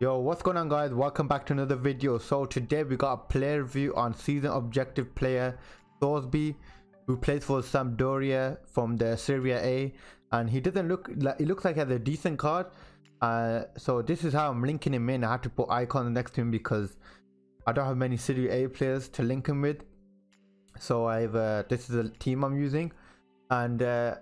Yo, what's going on guys? Welcome back to another video. So today we got a player review on season objective player Thorsby who plays for Sampdoria from the Serie A and he doesn't look like he looks like he has a decent card. Uh, so this is how I'm linking him in. I have to put icons next to him because I don't have many Serie A players to link him with. So I've uh, this is the team I'm using and uh,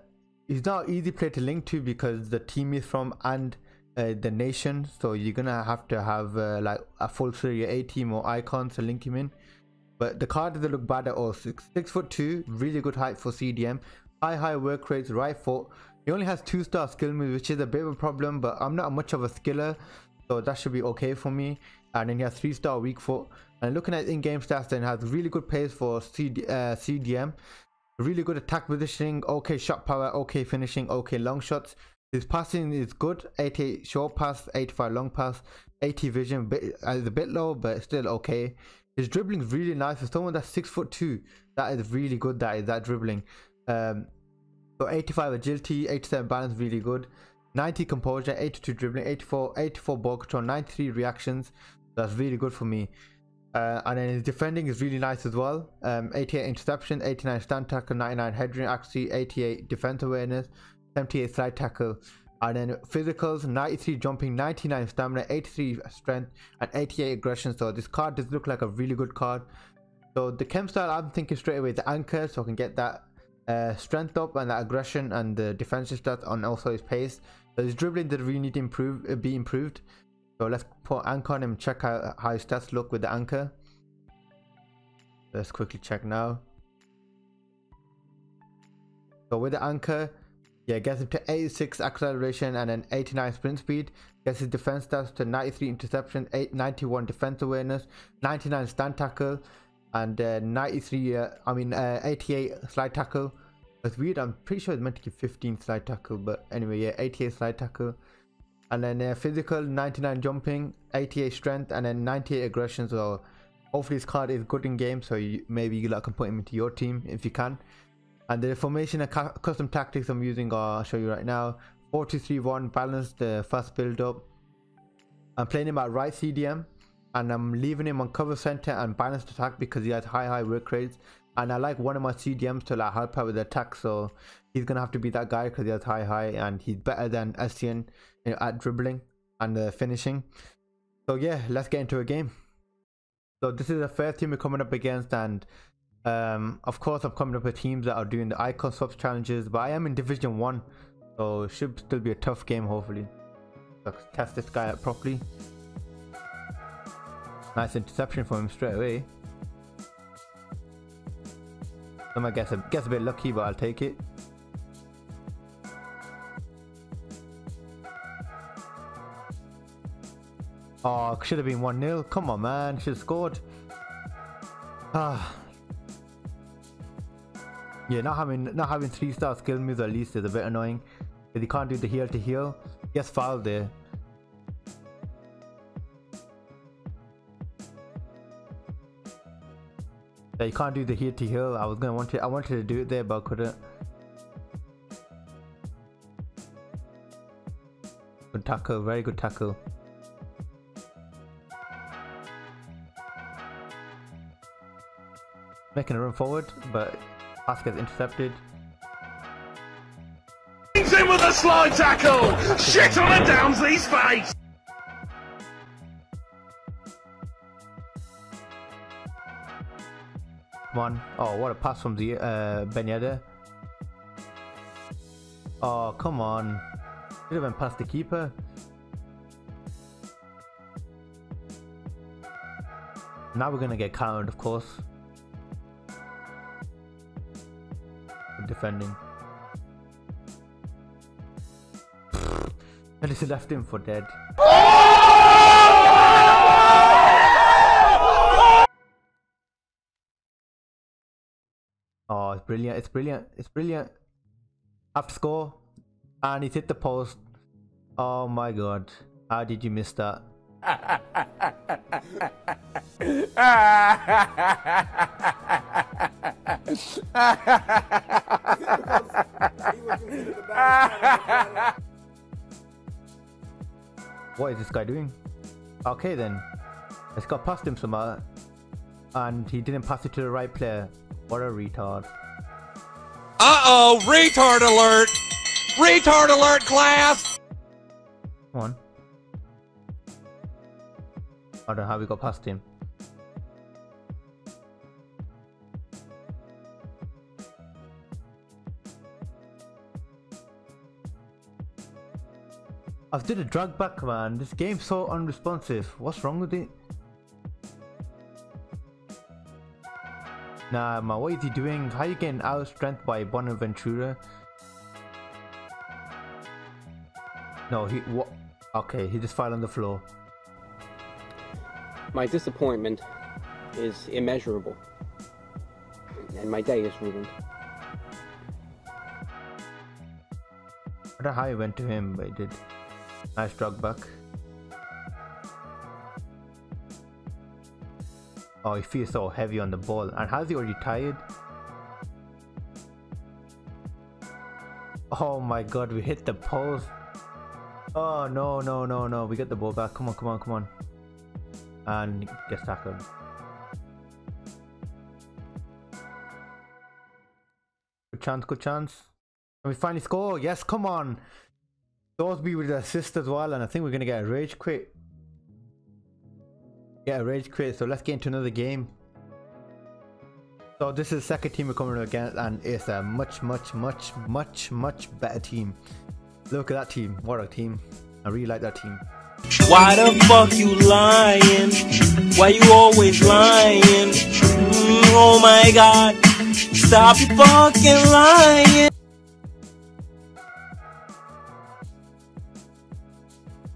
he's not easy player to link to because the team is from and uh, the nation. So you're gonna have to have uh, like a full Serie A team or icons to link him in. But the card doesn't look bad at all. Six, six foot two really good height for CDM high high work rates right foot. He only has two star skill moves which is a bit of a problem but I'm not much of a skiller so that should be okay for me. And then he has three star weak foot. And looking at in-game stats then has really good pace for CD, uh, CDM really good attack positioning okay shot power okay finishing okay long shots his passing is good. 88 short pass 85 long pass. 80 vision bit, uh, a bit low but still okay. His dribbling is really nice. For someone that's six foot two. That is really good that is that dribbling. Um so 85 agility 87 balance really good. 90 composure 82 dribbling 84 84 ball control 93 reactions. That's really good for me. Uh, and then his defending is really nice as well. Um, 88 interception, 89 stand tackle, 99 heading accuracy, 88 defense awareness, 78 slide tackle. And then physicals, 93 jumping, 99 stamina, 83 strength, and 88 aggression. So this card does look like a really good card. So the chem style, I'm thinking straight away the anchor, so I can get that uh, strength up and that aggression and the defensive stats, and also his pace. So his dribbling does really need to improve, uh, be improved. So let's put anchor on him check how, how his stats look with the anchor. Let's quickly check now. So with the anchor, yeah, gets him to 86 acceleration and then 89 sprint speed. Gets his defense stats to 93 interception, 8, 91 defense awareness, 99 stand tackle, and uh, 93, uh, I mean, uh, 88 slide tackle. That's weird. I'm pretty sure it's meant to give 15 slide tackle, but anyway, yeah, 88 slide tackle and then uh, physical 99 jumping 88 strength and then 98 aggression so hopefully this card is good in game so you, maybe you like can put him into your team if you can and the formation and custom tactics i'm using uh, i'll show you right now 4-2-3-1 balanced the fast build up i'm playing him at right cdm and i'm leaving him on cover center and balanced attack because he has high high work rates and i like one of my cdms to like help out with the attack so he's gonna have to be that guy because he has high high and he's better than Essien at dribbling and uh, finishing. So yeah, let's get into a game. So this is the first team we're coming up against and um, of course I'm coming up with teams that are doing the icon swaps challenges but I am in division 1 so it should still be a tough game hopefully. Let's test this guy out properly. Nice interception from him straight away. I might guess a, guess a bit lucky but I'll take it. Oh, should have been 1-0. Come on, man. Should have scored. Ah. Yeah, not having not having three star skill moves at least is a bit annoying. Because you can't do the heel to heel. Yes, foul there. Yeah, you can't do the heel to heel. I was gonna want to I wanted to do it there but I couldn't. Good tackle, very good tackle. making a run forward, but pass gets intercepted. He's in with a slide tackle! Shit on a Downsley's face! Come on. Oh, what a pass from the uh, Ben Yedder. Oh, come on. Should have been past the keeper. Now we're gonna get countered, of course. Defending. Least he left him for dead. Oh, it's brilliant. It's brilliant. It's brilliant. After score. And he's hit the post. Oh my god. How did you miss that? what is this guy doing? Okay then. Let's go past him somehow. And he didn't pass it to the right player. What a retard. Uh-oh, retard alert! Retard alert, class! Come on. I don't know how we got past him. I've did a drag back man. This game's so unresponsive. What's wrong with it? Nah man, what is he doing? How you getting out strength by Bonaventura? No, he what? Okay, he just fell on the floor. My disappointment is immeasurable, and my day is ruined. I don't know how he went to him, but he did. Nice drug back. Oh, he feels so heavy on the ball. And how's he already tired? Oh my god, we hit the post. Oh no, no, no, no. We get the ball back. Come on, come on, come on. And gets tackled. Good chance, good chance. And we finally score. Yes, come on. Thorsby with the assist as well, and I think we're gonna get a rage quit. Get a rage quit, so let's get into another game. So this is the second team we're coming against, and it's a much, much, much, much, much better team. Look at that team. What a team. I really like that team. Why the fuck you lying? Why you always lying? Mm, oh my god. Stop fucking lying.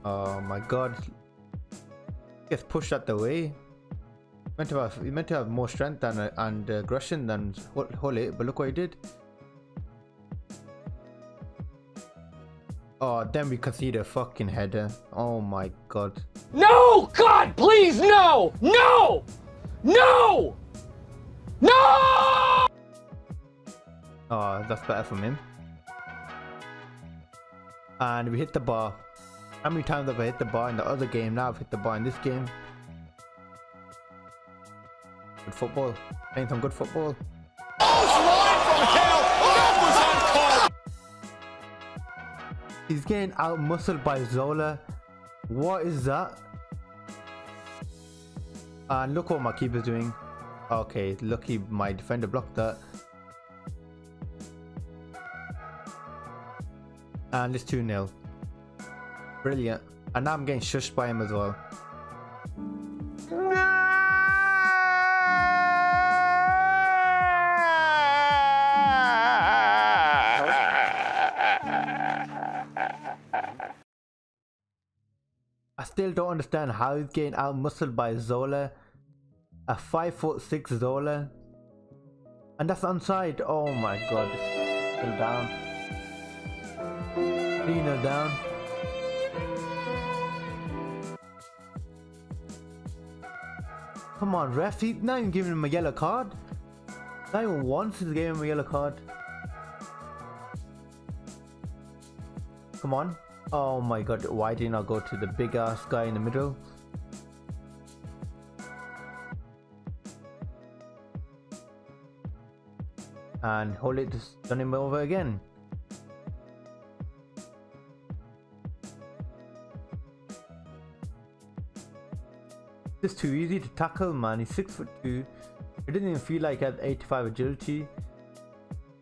Oh my god. Gets pushed out the way. Meant to have he meant to have more strength and uh, and aggression than Holy, but look what he did. Oh, then we concede a fucking header. Oh my god. No! God, please, no! No! No! No! Oh, that's better from him. And we hit the bar. How many times have I hit the bar in the other game? Now I've hit the bar in this game. Good football. Playing some good football. He's getting out muscled by Zola. What is that? And look what my keeper's doing. Okay, lucky my defender blocked that. And it's 2 0. Brilliant. And now I'm getting shushed by him as well. I still don't understand how he's getting out muscled by Zola. A 5 foot 6 Zola. And that's onside. Oh my god. Still down. 3 0 down. Come on, ref. He's not even giving him a yellow card. Not even once he's giving him a yellow card. Come on. Oh my god, why didn't I go to the big ass guy in the middle? And hold it, just turn him over again. Just too easy to tackle, man. He's six foot two. It didn't even feel like he had 85 agility.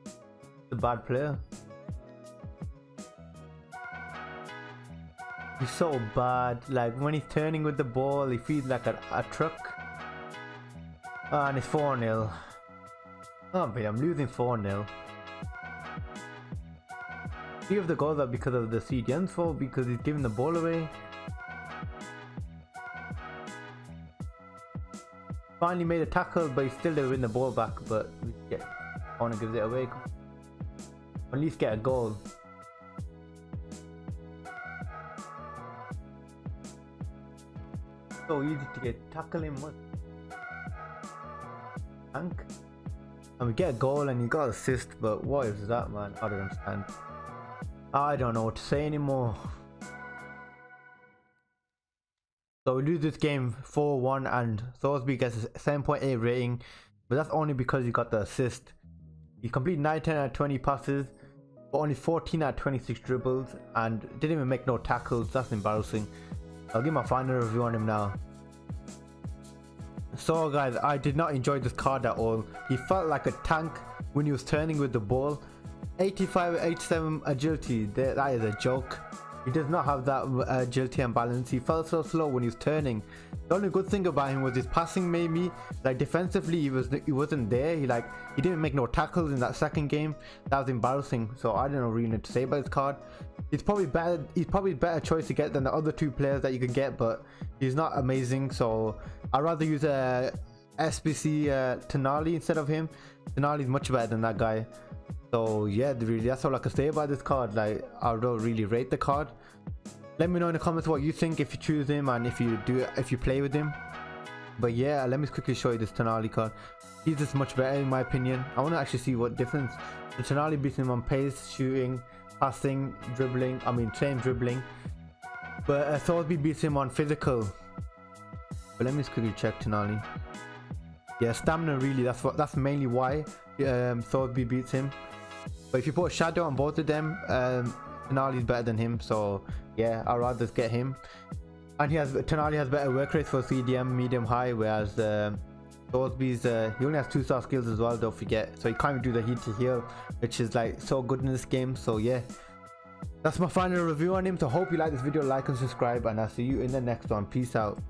He's a bad player. He's so bad. Like when he's turning with the ball, he feels like a, a truck. And it's 4 0. Oh, but I'm losing 4 0. Three of the goals are because of the CDM's fault because he's giving the ball away. Finally made a tackle, but he's still there win the ball back. But get, to gives it away. At least get a goal. so easy to get him what tank and we get a goal and he got assist but what is that man I don't understand I don't know what to say anymore So we lose this game 4-1 and Thorsby gets a 7.8 rating. But that's only because he got the assist. He completed 9 10 out of 20 passes, but only 14 out of 26 dribbles and didn't even make no tackles. That's embarrassing. I'll give my final review on him now. So guys, I did not enjoy this card at all. He felt like a tank when he was turning with the ball. 85 87 agility, that is a joke. He does not have that uh, agility and balance. He felt so slow when he's turning. The only good thing about him was his passing maybe. Like defensively he was he wasn't there. He like he didn't make no tackles in that second game. That was embarrassing. So I don't know really need to say about his card. He's probably better he's probably better choice to get than the other two players that you can get, but he's not amazing. So I'd rather use a SBC uh, Tonali instead of him. Tonali is much better than that guy. So yeah, really that's all I can say about this card. Like I don't really rate the card. Let me know in the comments what you think if you choose him and if you do if you play with him. But yeah, let me quickly show you this Tonali card. He's just much better in my opinion. I want to actually see what difference. The Tonali beats him on pace, shooting, passing, dribbling. I mean, same dribbling. But uh, Thorsby beats him on physical. But let me quickly check Tonali. Yeah, stamina really. That's what. That's mainly why um, Thorsby beats him. But if you put a shadow on both of them, um, Tonali's better than him. So yeah, I'd rather just get him. And he has Tonali has better work rates for CDM, medium, high, whereas uh, Thorsby's uh, he only has two star skills as well. Don't forget, so he can't even do the heat to heel, which is like so good in this game. So yeah, that's my final review on him. So hope you like this video, like and subscribe, and I'll see you in the next one. Peace out.